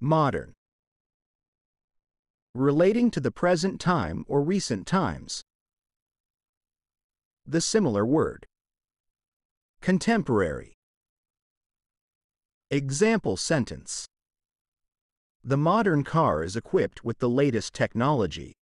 Modern. Relating to the present time or recent times. The similar word. Contemporary. Example sentence. The modern car is equipped with the latest technology.